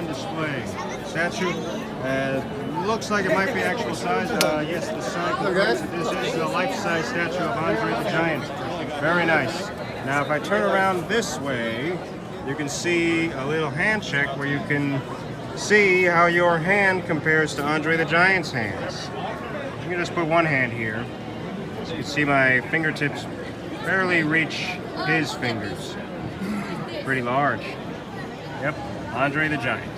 on display. Statue uh, looks like it might be actual size. Uh, yes, the sign confirms that this is the life-size statue of Andre the Giant. Very nice. Now, if I turn around this way, you can see a little hand check where you can see how your hand compares to Andre the Giant's hands. You can just put one hand here. So you can see my fingertips barely reach his fingers. Pretty large. Yep, Andre the Giant.